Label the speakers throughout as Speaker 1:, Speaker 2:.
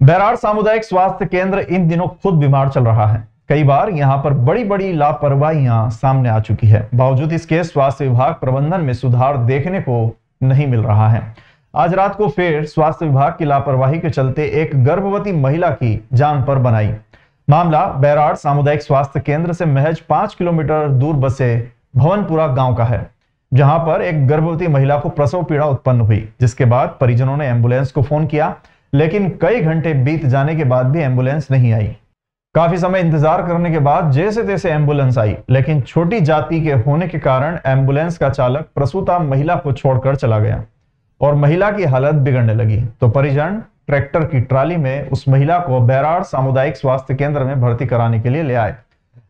Speaker 1: बैराड़ सामुदायिक स्वास्थ्य केंद्र इन दिनों खुद बीमार चल रहा है। कई बार यहाँ पर बड़ी बड़ी लापरवाहियाँ सामने आ चुकी है। बावजूद इसके स्वास्थ्य विभाग प्रबंधन में सुधार देखने को नहीं मिल रहा है। आज रात को फिर स्वास्थ्य विभाग की लापरवाही के चलते एक गर्भवती महिला की जान पर बनाई। मामला बैराड़ सामुदायिक स्वास्थ्य केंद्र से महज पाँच किलोमीटर दूर बसे भवनपुरा गाँव का है। जहाँ पर एक गर्भवती महिला को प्रसव पीड़ा उत्पन्न हुई, जिसके बाद परिजनों ने एंबुलेंस को फ़ोन किया, लेकिन कई घंटे बीत जाने के बाद भी एंबुलेंस नहीं आई। काफ़ी समय इंतज़ार करने के बाद जैसे तैसे एंबुलेंस आई, लेकिन छोटी जाति के होने के कारण एंबुलेंस का चालक प्रसूता महिला को छोड़कर चला गया और महिला की हालत बिगड़ने लगी। तो परिजन ट्रैक्टर की ट्राली में उस महिला को बैराड़ सामुदायिक स्वास्थ्य केंद्र में भर्ती कराने के लिए ले आए।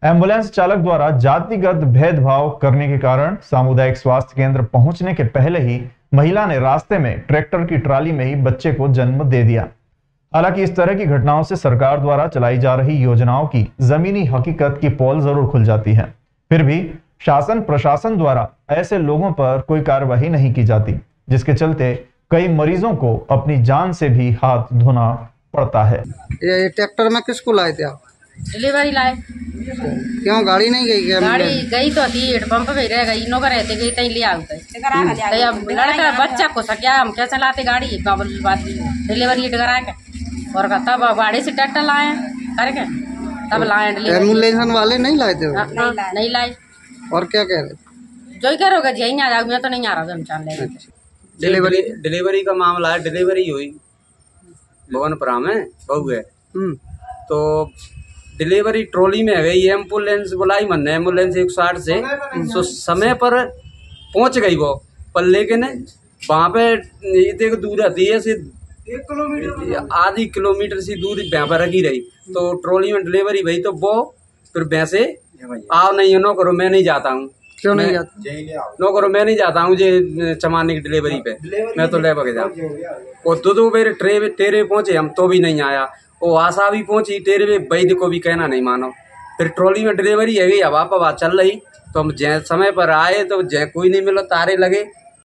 Speaker 1: एंबुलेंस चालक द्वारा जातिगत भेदभाव करने के कारण सामुदायिक स्वास्थ्य केंद्र पहुँचने के पहले ही महिला ने रास्ते में ट्रैक्टर की ट्राली में ही बच्चे को जन्म दे दिया। हालाँकि इस तरह की घटनाओं से सरकार द्वारा चलाई जा रही योजनाओं की जमीनी हकीकत की पोल ज़रूर खुल जाती है। फिर भी शासन प्रशासन द्वारा ऐसे लोगों पर कोई कार्रवाई नहीं की जाती, जिसके चलते कई मरीजों को अपनी जान से भी हाथ धोना पड़ता है।
Speaker 2: ये ट्रैक्टर में किसको लाए थे आप?
Speaker 3: डिलीवरी लाए।
Speaker 2: क्यों गाड़ी नहीं गई क्या
Speaker 3: गाड़ी गई तो थी हेड पंप पे रह गई नौकर रहते गई तई ले आते तो। अब लड़का बच्चा को सकिया हम क्या चलाते गाड़ी? बात डिलीवरी करा के। और का तब गाड़ी से ट्रैक्टर लाए करके तब लाए डिलीवरी
Speaker 2: एंबुलेंस वाले नहीं लाए थे?
Speaker 3: हाँ, हाँ, नहीं लाए।
Speaker 2: और क्या कह रहे?
Speaker 3: जो ही करोगे जी नहीं आ जाओगे मैं तो नहीं आ रहा हम चाल लेंगे
Speaker 2: डिलीवरी
Speaker 4: डिलीवरी का मामला है डिलीवरी हुई। भवनपुरा में बहू है।
Speaker 2: हम्म।
Speaker 4: तो डिलीवरी ट्रॉली में है गई एंबुलेंस बुलाई मन एंबुलेंस एक साठ से। तो समय पर पहुँच गई वो पर लेकिन वहाँ पे इतने को दूर रहती है से आधी किलोमीटर से दूर वहाँ पर रखी रही। तो ट्रॉली में डिलीवरी भई तो वो फिर वैसे आओ नहीं है नो करो मैं नहीं जाता हूँ।
Speaker 2: क्यों नहीं जाते?
Speaker 4: नो करो मैं नहीं जाता हूँ जे चमाने की डिलीवरी पे। मैं तो ले बगे जाऊँ वो दो दो बेर ट्रे तेरे पहुँचे हम तो भी नहीं आया। वो आशा भी पहुँची, तेरे में वैद्य को भी कहना नहीं मानो। फिर ट्रॉली में डिलीवरी है गई हवा पवा चल रही तो हम जय समय पर आए तो जय कोई नहीं मिला, तारे लगे।